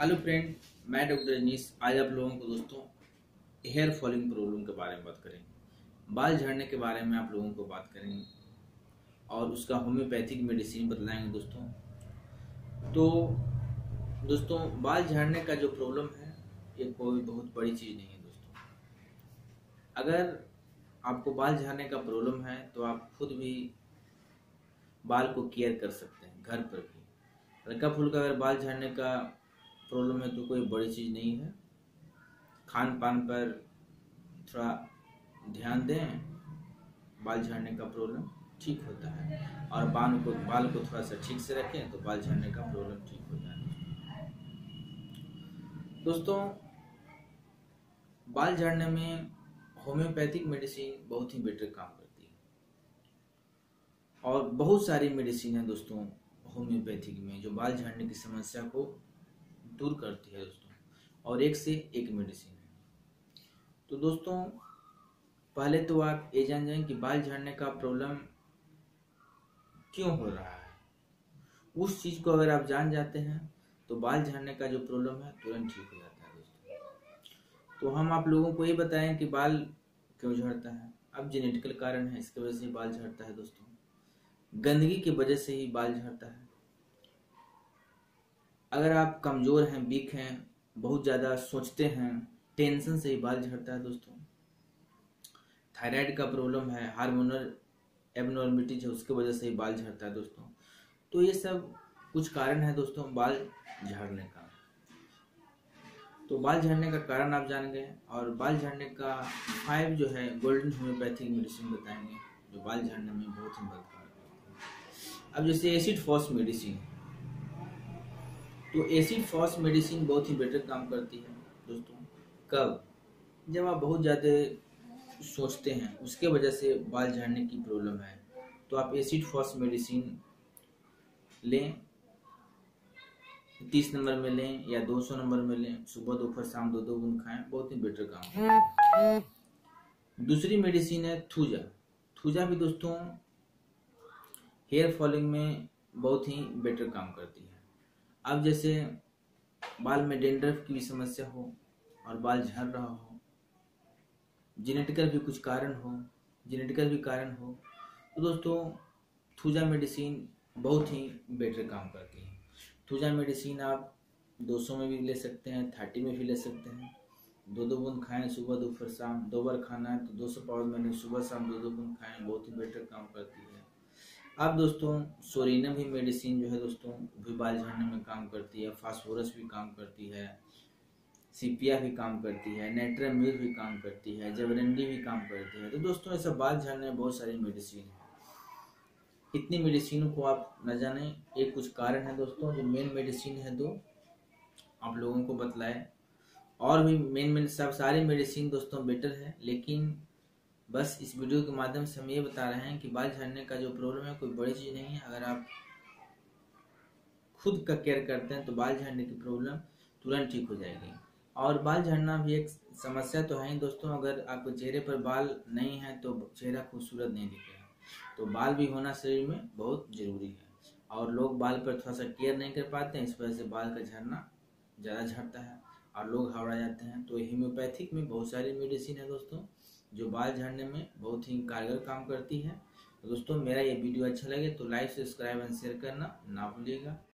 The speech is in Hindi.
हेलो फ्रेंड, मैं डॉक्टर रजनीश। आज आप लोगों को दोस्तों, हेयर फॉलिंग प्रॉब्लम के बारे में बात करेंगे। बाल झड़ने के बारे में आप लोगों को बात करेंगे और उसका होम्योपैथिक मेडिसिन बतलाएँगे दोस्तों। तो दोस्तों, बाल झड़ने का जो प्रॉब्लम है, ये कोई बहुत बड़ी चीज़ नहीं है दोस्तों। अगर आपको बाल झड़ने का प्रॉब्लम है तो आप खुद भी बाल को केयर कर सकते हैं, घर पर भी। हल्का फुल्का अगर बाल झड़ने का प्रॉब्लम है तो कोई बड़ी चीज़ नहीं है। खान पान पर थोड़ा ध्यान दें, बाल झड़ने का प्रॉब्लम ठीक होता है। और बाल को बाल को थोड़ा सा ठीक से रखें तो बाल झड़ने का प्रॉब्लम ठीक होता है। दोस्तों, बाल झड़ने में होम्योपैथिक मेडिसिन बहुत ही बेटर काम करती है। और बहुत सारी मेडिसिन है दोस्तों, होम्योपैथिक में, जो बाल झड़ने की समस्या को दूर करती है दोस्तों। और एक से एक मेडिसिन है। तो दोस्तों, पहले तो आप ये जान जाएँ कि बाल झड़ने का प्रॉब्लम क्यों हो रहा है? उस चीज़ को अगर आप जान जाते हैं तो बाल झड़ने का जो प्रॉब्लम है, तुरंत ठीक हो जाता है दोस्तों। तो हम आप लोगों को ये बताएँ कि बाल क्यों झड़ता है? अब जेनेटिकल कारण है, इसकी वजह से बाल झड़ता है दोस्तों। गंदगी की वजह से ही बाल झड़ता है। अगर आप कमज़ोर हैं, वीक हैं, बहुत ज़्यादा सोचते हैं, टेंशन से ही बाल झड़ता है दोस्तों। थायराइड का प्रॉब्लम है, हार्मोनल एबनॉर्मिटीज है, उसके वजह से ही बाल झड़ता है दोस्तों। तो ये सब कुछ कारण है दोस्तों बाल झड़ने का। तो बाल झड़ने का कारण आप जान गए और बाल झड़ने का फाइव जो है, गोल्डन होम्योपैथिक मेडिसिन बताएँगे, जो बाल झड़ने में बहुत ही मदद अब जैसे एसिड फॉस मेडिसिन। तो एसिड फॉस मेडिसिन बहुत ही बेटर काम करती है, दोस्तों। कब? जब आप बहुत ज़्यादा सोचते हैं, उसके वजह से बाल झड़ने की प्रॉब्लम है। तो आप एसिड फॉस मेडिसिन लें, तीस नंबर में लें या दो सौ नंबर में लें, सुबह, दोपहर, शाम दो दो बूंद खाएँ, बहुत ही बेटर काम दूसरी मेडिसिन है थूजा थूजा भी, दोस्तों हेयर फॉलिंग में बहुत ही बेटर काम करती है। अब जैसे बाल में डेंड्रफ की भी समस्या हो और बाल झड़ रहा हो, जेनेटिकल भी कुछ कारण हो, जेनेटिकल भी कारण हो तो दोस्तों, थूजा मेडिसिन बहुत ही बेटर काम करती है। थूजा मेडिसिन आप 200 में भी ले सकते हैं थर्टी में भी ले सकते हैं। दो दो बूंद खाएँ सुबह, दोपहर, शाम, दो बार खाना है तो 200 सौ पाउडर मैंने सुबह, शाम दो दो बूंद खाएँ, बहुत ही बेटर काम करती है। अब दोस्तों, सोरीना भी मेडिसिन जो है दोस्तों, भी बाल झड़ने में काम करती है फास्फोरस भी काम करती है सीपिया भी काम करती है नेट्रामिल भी काम करती है जबरंडी भी काम करती है। तो दोस्तों, ऐसा बाल झड़ने में बहुत सारी मेडिसिन है। इतनी मेडिसिनों को आप न जाने, एक कुछ कारण है दोस्तों, जो मेन मेडिसिन है दो, आप लोगों को बतलाए। और भी मेन मेन सब सारी मेडिसिन दोस्तों बेटर है, लेकिन बस इस वीडियो के माध्यम से हम ये बता रहे हैं कि बाल झड़ने का जो प्रॉब्लम है, कोई बड़ी चीज़ नहीं है। अगर आप खुद का केयर करते हैं तो बाल झड़ने की प्रॉब्लम तुरंत ठीक हो जाएगी। और बाल झड़ना भी एक समस्या तो है ही दोस्तों। अगर आपके चेहरे पर बाल नहीं है तो चेहरा खूबसूरत नहीं दिखेगा। तो बाल भी होना शरीर में बहुत ज़रूरी है। और लोग बाल पर थोड़ा सा केयर नहीं कर पाते हैं, इस वजह से बाल का झड़ना ज़्यादा झड़ता है। और लोग हावड़ा जाते हैं तो होम्योपैथिक में बहुत सारी मेडिसिन है दोस्तों। जो बाल झाड़ने में बहुत ही कारगर काम करती है। तो दोस्तों, मेरा ये वीडियो अच्छा लगे तो लाइक, सब्सक्राइब एंड शेयर करना ना भूलिएगा।